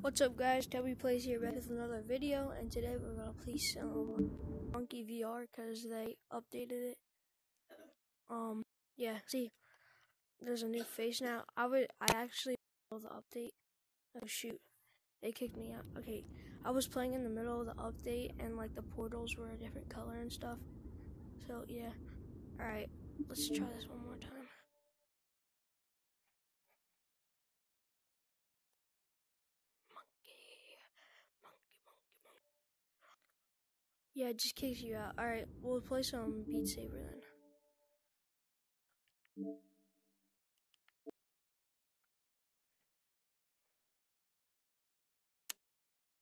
What's up guys, Tubby Plays here back with another video and today we're gonna play some Monkey VR because they updated it. Um, yeah, see, there's a new face now. I would, I actually saw the update. Oh shoot, they kicked me out. Okay, I was playing in the middle of the update and like the portals were a different color and stuff. So yeah, alright, let's try this one more time. Yeah, it just kicks you out. Alright, we'll play some Beat Saber then.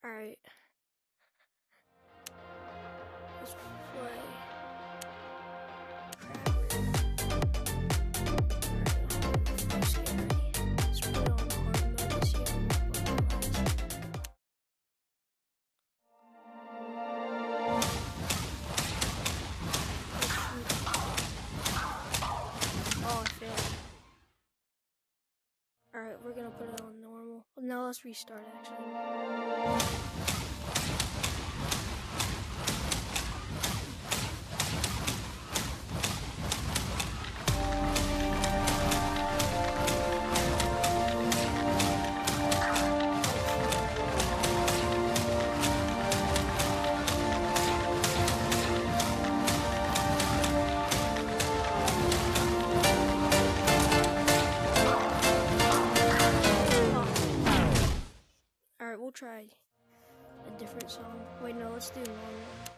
Alright. We're gonna put it on normal. Now let's restart actually. Song. Wait, no, let's do one.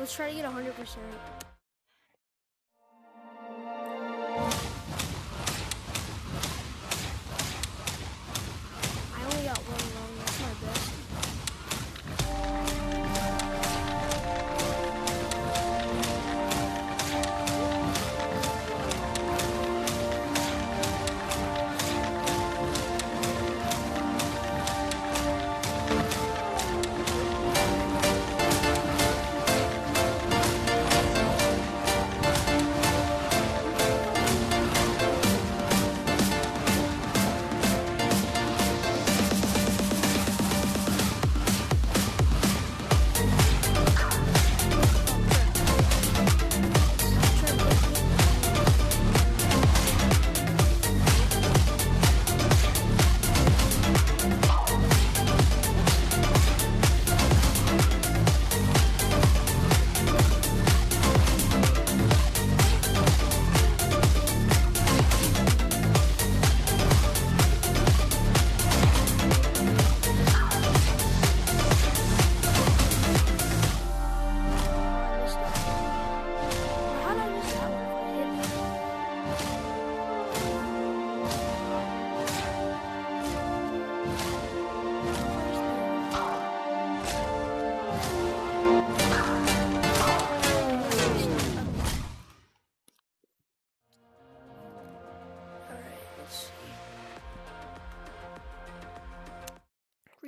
Let's try to get 100%.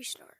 Restart.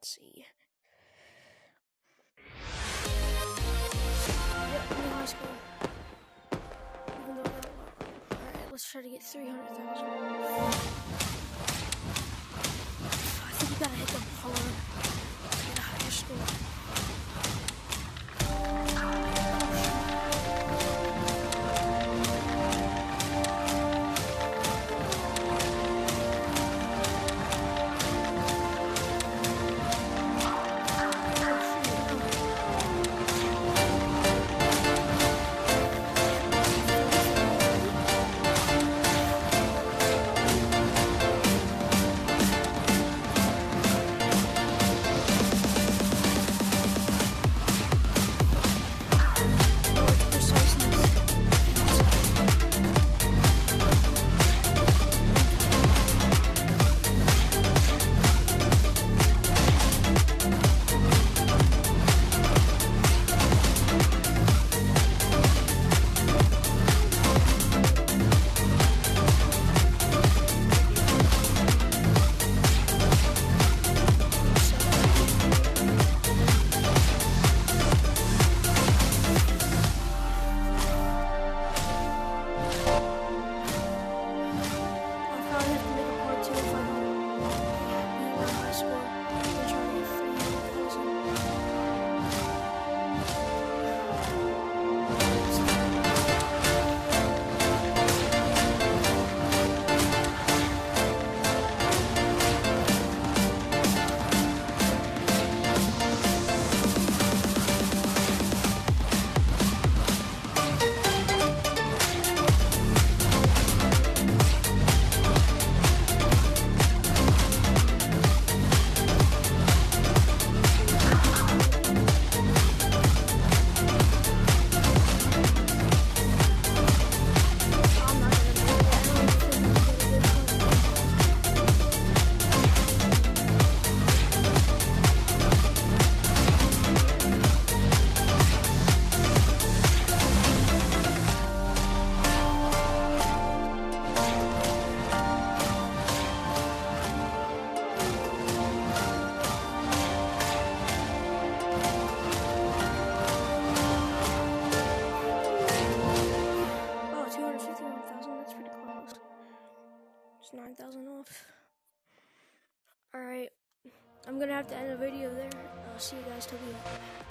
Let's see. Yep, new high. Alright, let's try to get 300,000. I think you gotta hit them hard to get a higher score. Have to end the video there. I'll see you guys till the end.